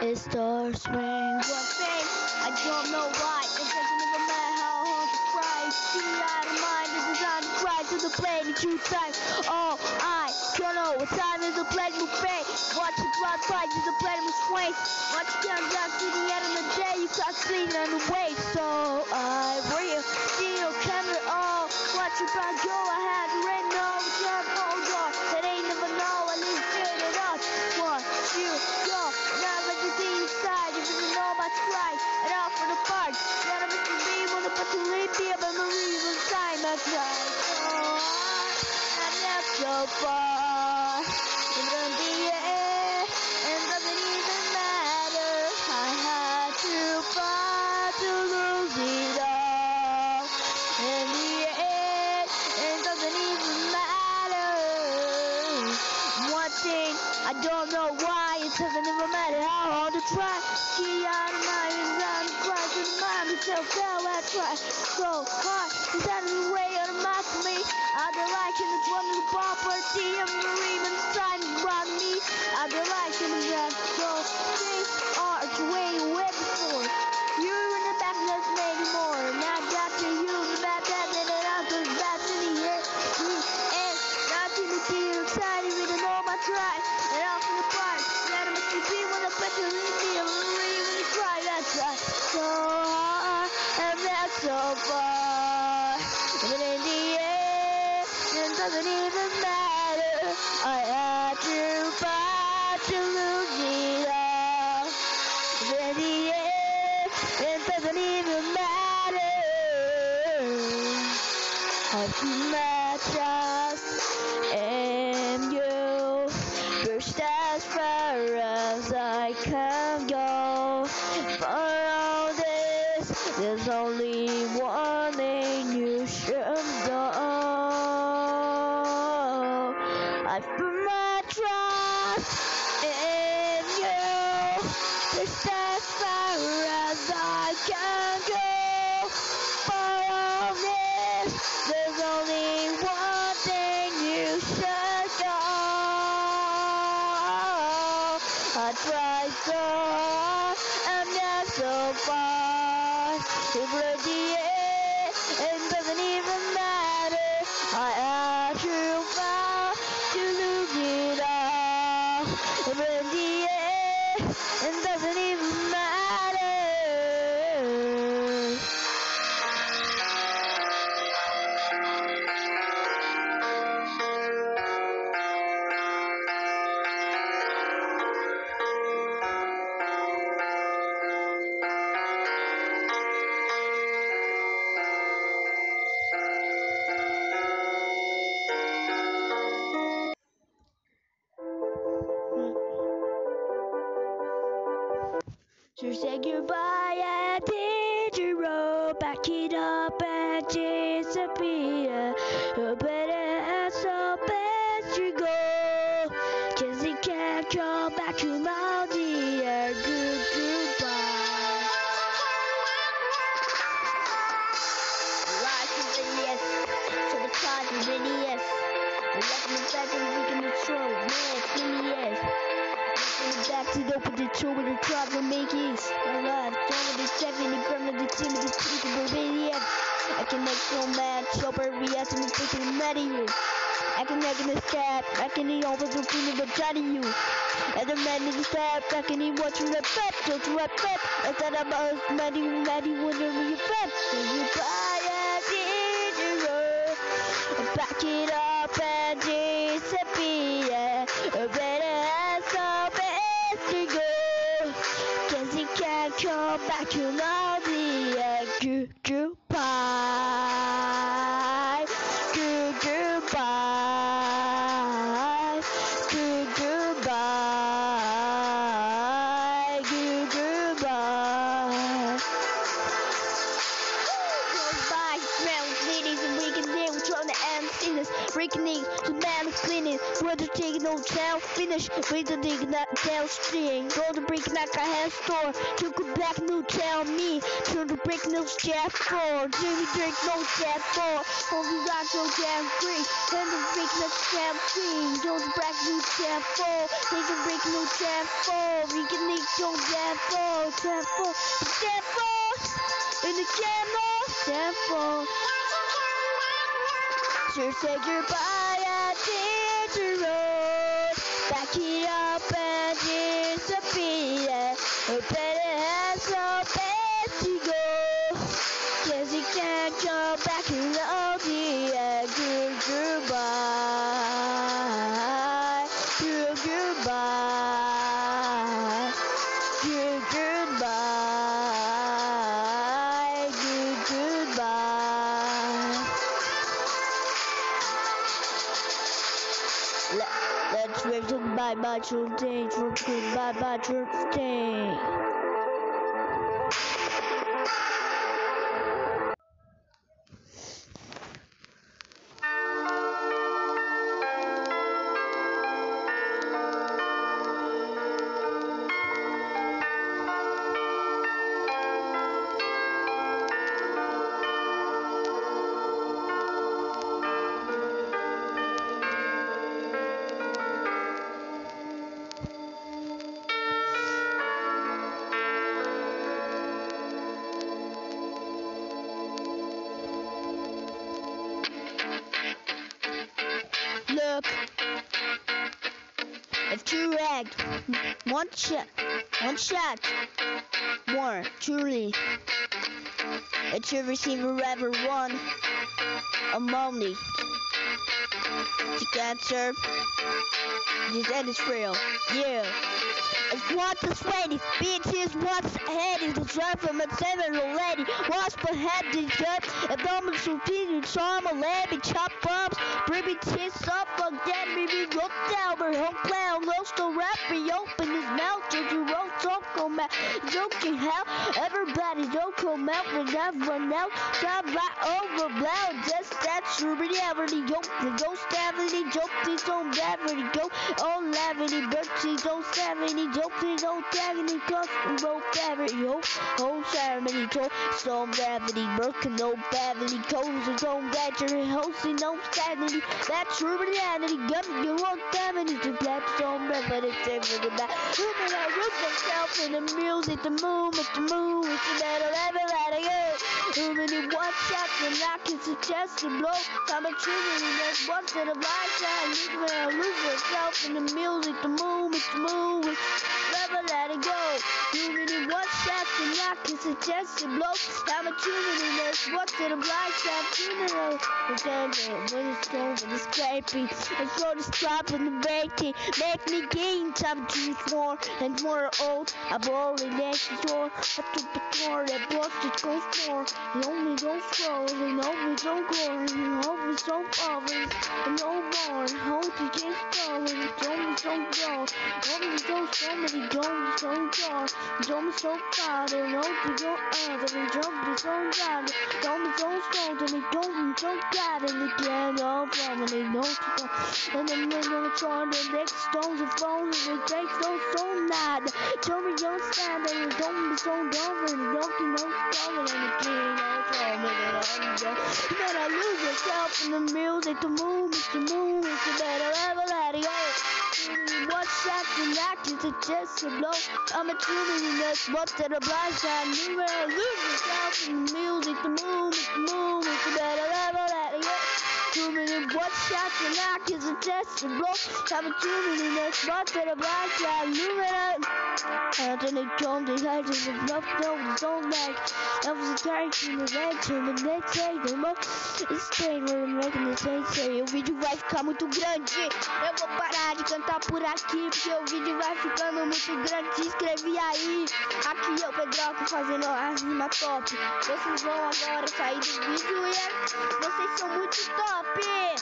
It starts swing. One thing, I don't know why. It doesn't even matter how hard you try. See out of mind is designed to cry to the plane in two times. Oh, I don't know what time is the plane will fade. Watch clock fly to the plane will swing. Watch it count down to the end of the day. You start sleeping on the way. So I real still camera all. Watch your back go. I had rain no job, hold on. That ain't never know. I fit it up. One, two, go. Now let inside. You didn't know about. And off for the park. Gotta miss the beam on the but to leave me up and Marie time. I cried. Oh, I'm not so far. Try. Get out of my mind, to the mind myself. Now I try so hard. Is that the way the mind for me? I don't like it. It's one so far. But in the end, it doesn't even matter. I had to fight to lose it all. But in the end, it doesn't even matter. I put all. Say goodbye and did you roll back it up and disappear? You better have so best you go. Cause it can't come back to my dear. Good goodbye. Life the in the back and we can me yes. Back to the open the door with the drop and make it alive. Down with the seven, the gram of the team with the teeth of the radio. I can make so mad, chopper react to me thinking mad at you. I can make in the step, I can eat all the feeling but try to you. And the man in the step, I can eat what you rap, don't you rap, I said I'm a muddy, muddy, wondering you fat. So you buy a digital, back it up love the good taking no tail, finish. With the dig that tail string. Go to break like a hair store. Took it back, no tell me. Turn to break no step four. Jimmy drink no step four. You got no jam free. Turn to break no step three. Don't break no step four. Take a break no step four. We can make no step four. Step four. Step four. In the no step four. Sure say goodbye at the road. Back it up and disappear. A better has so best to go. Bye, today. Goodbye, bye, today. Look, if two eggs, one shot, one shot, more truly. It's your receiver ever won a moment to cancer. This end is real, yeah. What's the sweaty, bitches, what's ahead is the drive from a seven already. What's behind the jump, if I'm a superior charm, a lady chop bombs, bring me tits up, again, maybe go down, but home clown, roast the rapper, open his mouth, to the road, don't come out, joking how, everybody don't come out, but never now, drive right over, blow, just that's reality, yo, the ghost gravity, joke, this on gravity, go, on gravity, birthdays, on seventy, joke, this on gravity, cause the road gravity, yo, on ceremony, jo, storm gravity, broken, no gravity, codes, it's on gravity, hosting, no sanity, that's true reality, me, you on gravity, the black storm gravity, different about, who can I root myself in the music, the movement, the move, it's level, let it go. Many one shots and I can suggest to blow. I'm a truly that's once in a lifetime. You can lose yourself in the music, the movement, the movement. Never let it go. Too many one shots and I can suggest to blow. I'm a truly that's once in a lifetime. You it's over when it's over, it's scraping. It's going to stop in the breaking. Make me gain time to choose more and more old. I'm already next door. I took the door that busted goes more. And only goes slow, and always don't go, and always don't bother, and no more, and hold to just go, and don't go, always don't be so somebody don't be so go, and always so far, and always don't earth, and it's always so bad, and always don't slow, and don't be so bad, and again, all from, and knows to go, and then they're gonna try the next stones and phones, and it takes those so mad, tell me don't stand, and it don't be so dumb, and don't be no stronger, and it can't you better lose yourself in the music, the movement, the movement, you better ever let it go. What shot and actions it just to blow? I'm a truly that's what's at a blind side. You better lose yourself in the music, the movement, the movement, you better ever let it go. Too many what shots and actions it just to blow. I'm a truly that's what's at a blind side. You better and then it comes to hide in the rough no don't like I was attacking the leg to the next day the most estranho eu making the same say o vídeo vai ficar muito grande eu vou parar de cantar por aqui porque o vídeo vai ficando muito grande se inscreve aí aqui eu Pedroca fazendo a rima top vocês vão agora sair do vídeo e é- vocês são muito top 傻逼